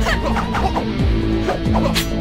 哼哼哼